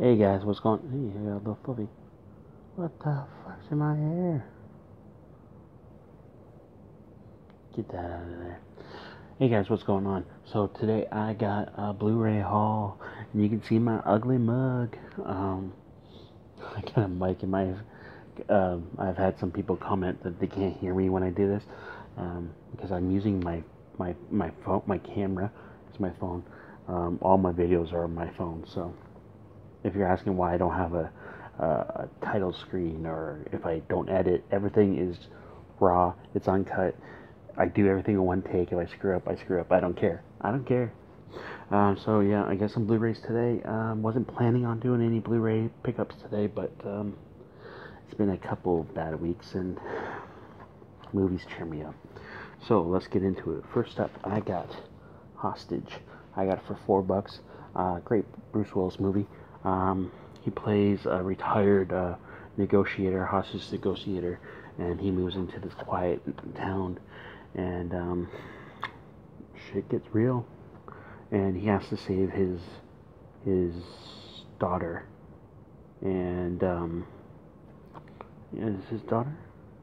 Hey guys, what's going on? Hey, I got a little fluffy. What the fuck's in my hair? Get that out of there. Hey guys, what's going on? So today I got a Blu-ray haul, and you can see my ugly mug. Um, I got a mic in my. Um, I've had some people comment that they can't hear me when I do this, um, because I'm using my my my phone, my camera. It's my phone. Um, all my videos are on my phone, so if you're asking why I don't have a, a, a, title screen or if I don't edit, everything is raw. It's uncut. I do everything in one take. If I screw up, I screw up. I don't care. I don't care. Um, so yeah, I got some Blu-rays today. Um, wasn't planning on doing any Blu-ray pickups today, but um, it's been a couple bad weeks and movies cheer me up. So let's get into it. First up, I got Hostage. I got it for four bucks. Uh, great Bruce Willis movie. Um, he plays a retired uh, negotiator, hostage negotiator, and he moves into this quiet town, and um, shit gets real, and he has to save his his daughter, and um, is his daughter?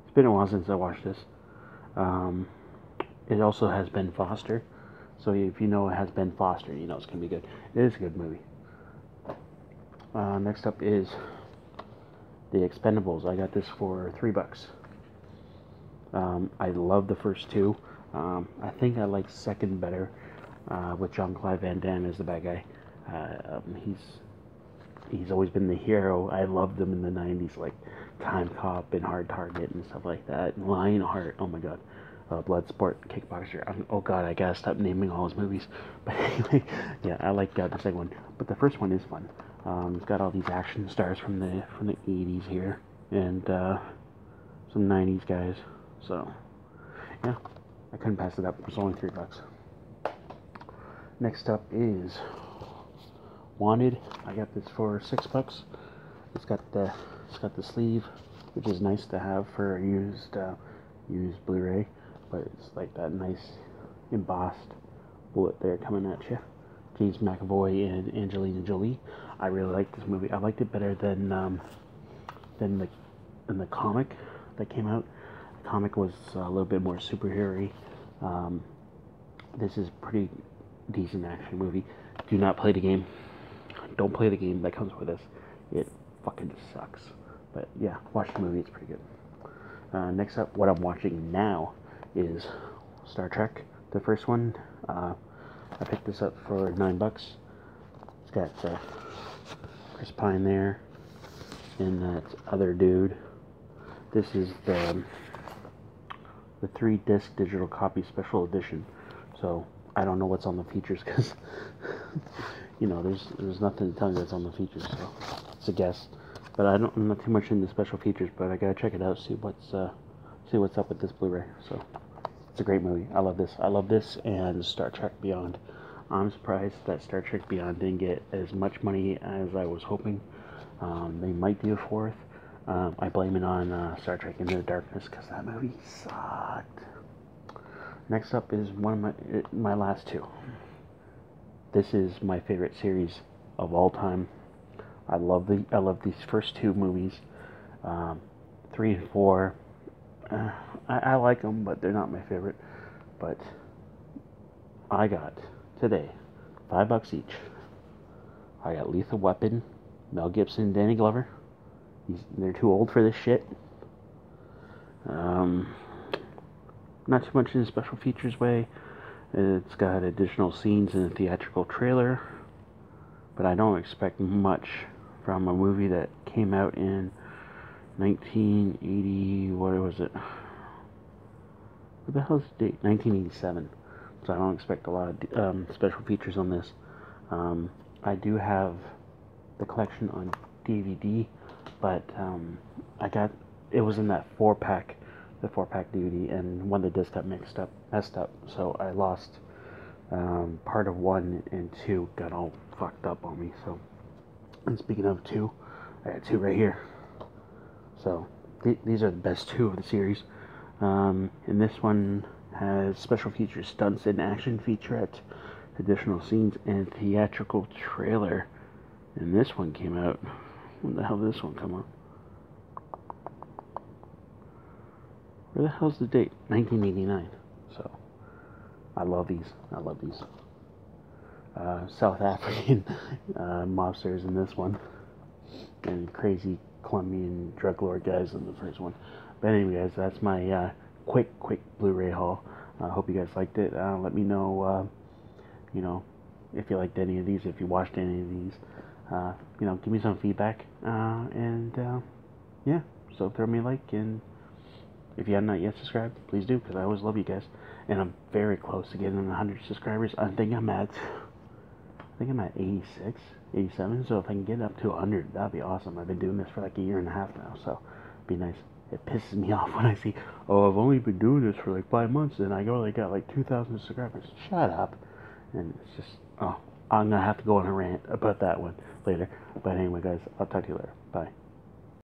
It's been a while since I watched this. Um, it also has Ben Foster, so if you know it has Ben Foster, you know it's gonna be good. It is a good movie. Uh, next up is the Expendables. I got this for three bucks. Um, I love the first two. Um, I think I like second better uh, with Jean-Claude Van Damme as the bad guy. Uh, um, he's he's always been the hero. I loved him in the '90s, like Time Cop and Hard Target and stuff like that. Lionheart. Oh my God. Uh, Bloodsport, Kickboxer. I'm, oh God, I gotta stop naming all his movies. But anyway, yeah, I like uh, the second one. But the first one is fun. Um, it's got all these action stars from the from the 80s here, and uh, some 90s guys. So, yeah, I couldn't pass it up. It's only three bucks. Next up is Wanted. I got this for six bucks. It's got the it's got the sleeve, which is nice to have for a used uh, used Blu-ray, but it's like that nice embossed bullet there coming at you. James McAvoy and Angelina Jolie. I really like this movie. I liked it better than um, than the than the comic that came out. The comic was a little bit more superhero um, This is pretty decent action movie. Do not play the game. Don't play the game that comes with this. It fucking just sucks. But yeah, watch the movie. It's pretty good. Uh, next up, what I'm watching now is Star Trek. The first one. Uh, I picked this up for nine bucks. It's got uh, Chris Pine there, and that other dude. This is the the three disc digital copy special edition. So I don't know what's on the features because you know there's there's nothing to tell you that's on the features. So it's a guess. But I don't I'm not too much into special features. But I gotta check it out, see what's uh, see what's up with this Blu-ray. So. It's a great movie. I love this. I love this and Star Trek Beyond. I'm surprised that Star Trek Beyond didn't get as much money as I was hoping. Um, they might do a fourth. Um, I blame it on uh, Star Trek Into the Darkness because that movie sucked. Next up is one of my my last two. This is my favorite series of all time. I love the I love these first two movies, um, three and four. Uh, I, I like them, but they're not my favorite. But I got today five bucks each. I got Lethal Weapon, Mel Gibson, Danny Glover. He's, they're too old for this shit. Um, not too much in the special features way. It's got additional scenes in a theatrical trailer, but I don't expect much from a movie that came out in 1980. What was it? What the hell's the date? 1987. So I don't expect a lot of um, special features on this. Um, I do have the collection on DVD, but um, I got it was in that four pack, the four pack DVD, and one of the discs got mixed up, messed up, so I lost um, part of one and two got all fucked up on me. So, and speaking of two, I got two right here. So th- these are the best two of the series. Um, and this one has special features, stunts and action featurette, additional scenes, and theatrical trailer. And this one came out. When the hell did this one come out? Where the hell's the date? 1989. So, I love these. I love these. Uh, South African uh, mobsters in this one, and crazy Colombian drug lord guys in the first one. But anyway, guys, that's my uh, quick, quick Blu-ray haul. I hope you guys liked it. Uh, let me know, uh, you know, if you liked any of these, if you watched any of these. Uh, you know, give me some feedback. and yeah, so throw me a like and if you have not yet subscribed, please do, because I always love you guys. And I'm very close to getting 100 subscribers. I think I'm at, I think I'm at 86, 87. So if I can get up to 100, that'd be awesome. I've been doing this for like a year and a half now, so it'd be nice. It pisses me off when I see, oh, I've only been doing this for like five months, and I only got like 2,000 subscribers. Shut up. And it's just, oh, I'm gonna have to go on a rant about that one later. But anyway, guys, I'll talk to you later. Bye.